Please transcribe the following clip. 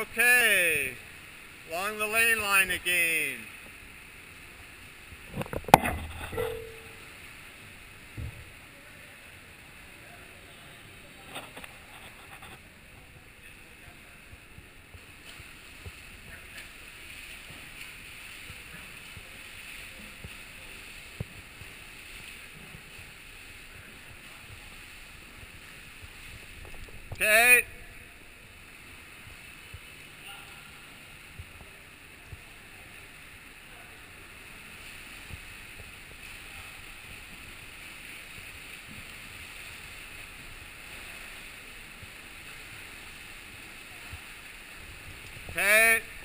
Okay. Along the lane line again. Okay. है